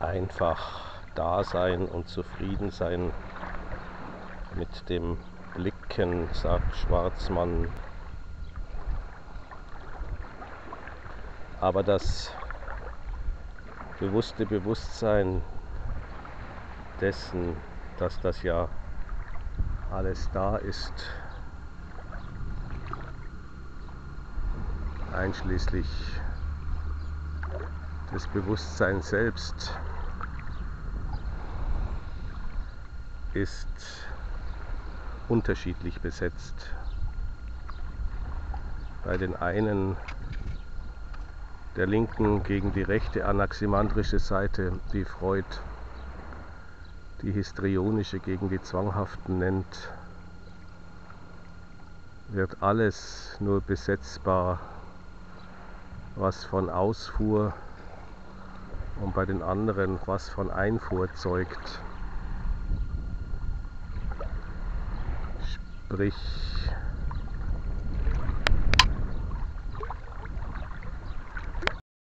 einfach da sein und zufrieden sein mit dem Blicken, sagt Schwarzmann. Aber das bewusste Bewusstsein dessen, dass das ja alles da ist, einschließlich des Bewusstseins selbst, ist unterschiedlich besetzt. Bei den einen der linken gegen die rechte anaximandrische Seite, die Freud die histrionische gegen die zwanghaften nennt, wird alles nur besetzbar, was von Ausfuhr und bei den anderen was von Einfuhr zeugt. Sprich,